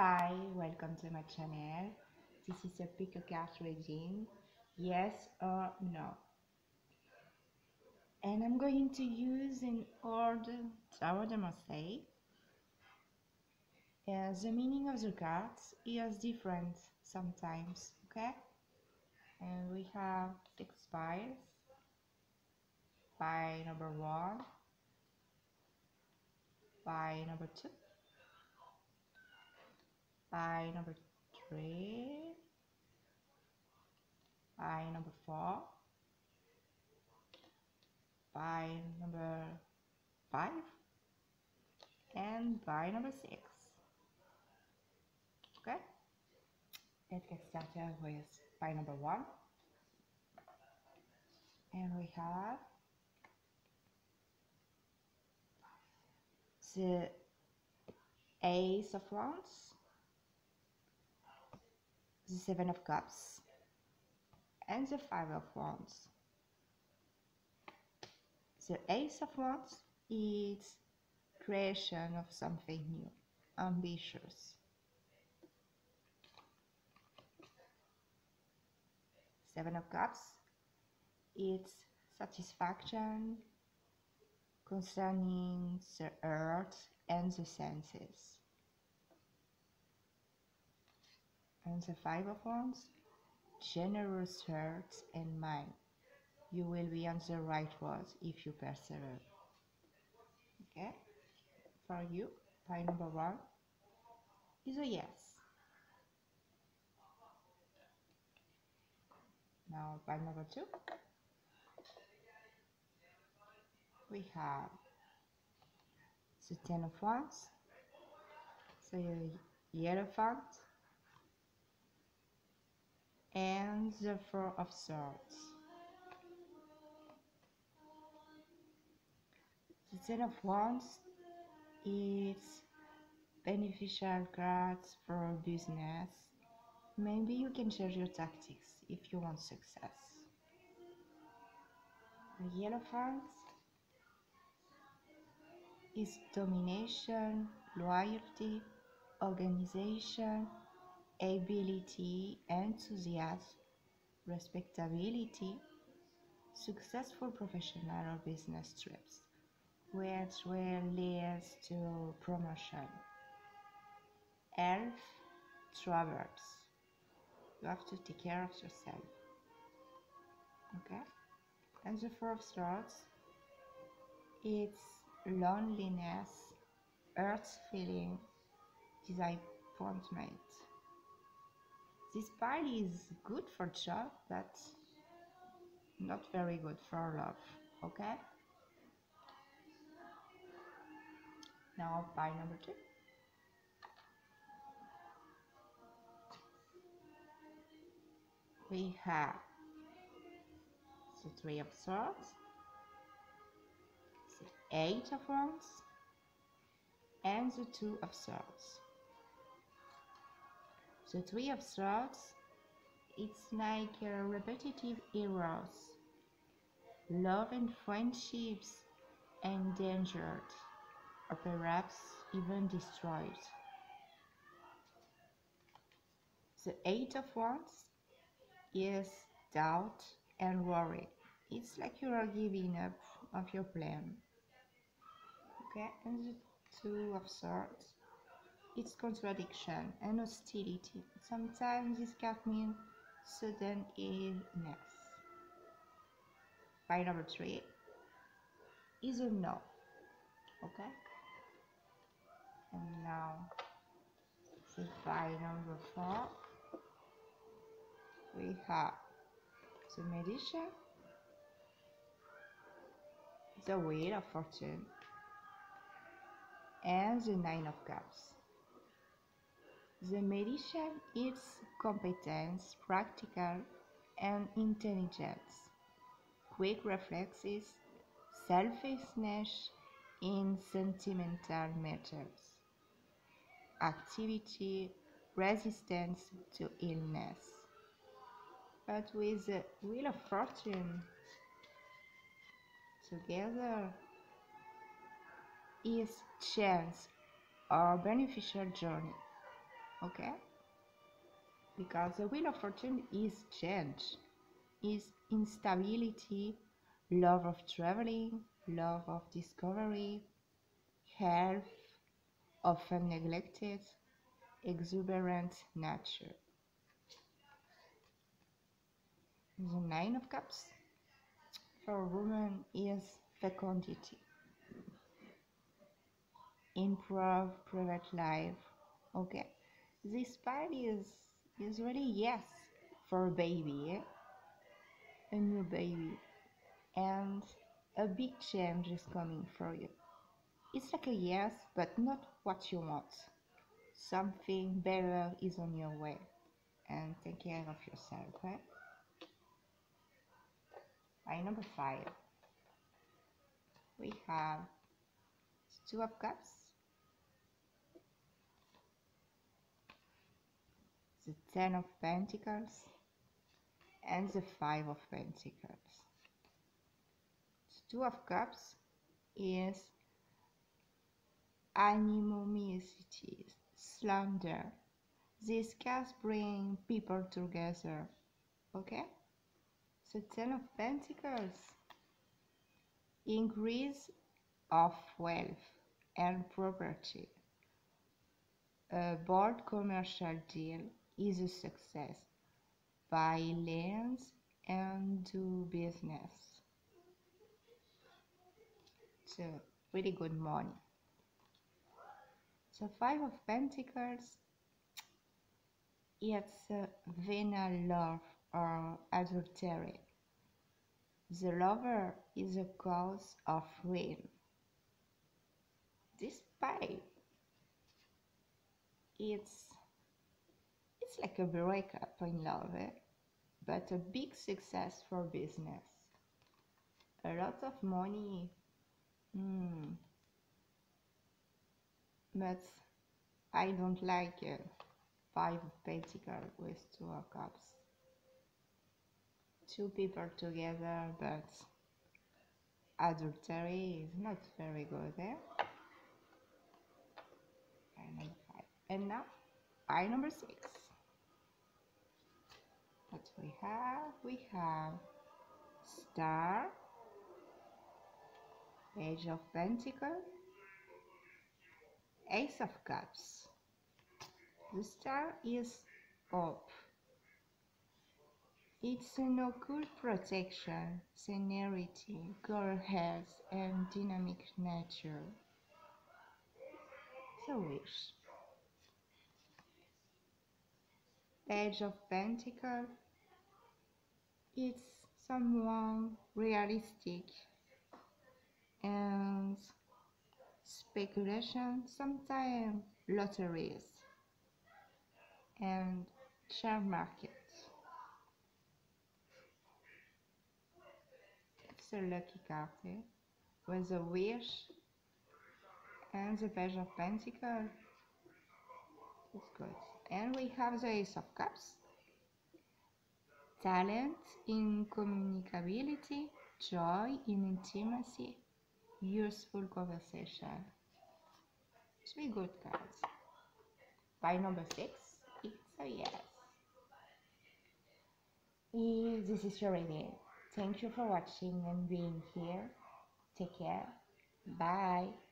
Hi, welcome to my channel. This is a pick a card reading, yes or no. And I'm going to use in order de Marseille. Uh, the meaning of the cards is different sometimes, okay? And we have six piles. Pile number one, by number two, pile number three, pile number four, by number five, and by number six. Okay, let's get started with by number one. And we have the Ace of Wands, the Seven of Cups, and the Five of Wands. The Ace of Wands is creation of something new, ambitious. Seven of Cups, it's satisfaction, concerning the earth and the senses. And the Five of Wands, generous heart and mind. You will be on the right road if you persevere. Okay? For you, pile number one is a yes. Now, pile number two we have the Ten of Wands, so the Elephant, and the Four of Swords. The Ten of Wands is beneficial cards for business. Maybe you can change your tactics if you want success. The Elephant is domination, loyalty, organization, ability, enthusiasm, respectability, successful professional or business trips, which will lead to promotion. Health, travels. You have to take care of yourself. Okay? And the fourth swords, it's loneliness, earth feeling, disappointment. This pile is good for job, but not very good for love. Okay? Now pile number two. We have the three of swords the Eight of Wands and the Two of Swords. The Three of Swords, it's like a repetitive errors, love and friendships endangered, or perhaps even destroyed. The Eight of Wands is doubt and worry. It's like you are giving up of your plan okay and the two of swords it's contradiction and hostility. Sometimes this can mean sudden illness. Pile number three is a no okay? And now the pile number four we have the magician the wheel of fortune and the Nine of Cups. The magician is competence, practical, and intelligence, quick reflexes, selfishness in sentimental matters, activity, resistance to illness. But with the Wheel of Fortune together, is chance or beneficial journey. Okay because the wheel of fortune is change. Is instability love of traveling love of discovery health often neglected exuberant nature. The nine of cups. For a woman is fecundity. Improve private life. Okay this part is is really yes for a baby eh? a new baby and a big change is coming for you. It's like a yes but not what you want. Something better is on your way and take care of yourself Line number five. We have two of cups the ten of pentacles and the five of pentacles. The two of cups is animosity slander. These cards bring people together okay? So ten of pentacles increase of wealth and property. A bold commercial deal is a success. Lands and do business. So really good money. So five of pentacles, it's a venal love or adultery. The lover is a cause of ruin. Despite it's it's like a breakup in love, eh? but a big success for business. A lot of money, hmm. but I don't like uh, five pentacles with two of cups. Two people together, but adultery is not very good there. Eh? And, now, I number six we have we have star page of pentacle ace of cups. The star is up. It's an occult protection serenity girl health and dynamic nature. So wish. Page of Pentacles. It's someone realistic and speculation, sometimes lotteries and share market. It's a lucky card eh? with a wish and the page of pentacles. It's good and we have the ace of cups talent in communicability joy in intimacy useful conversation. Three good cards by number six it's a yes. If this is your reading thank you for watching and being here. Take care. Bye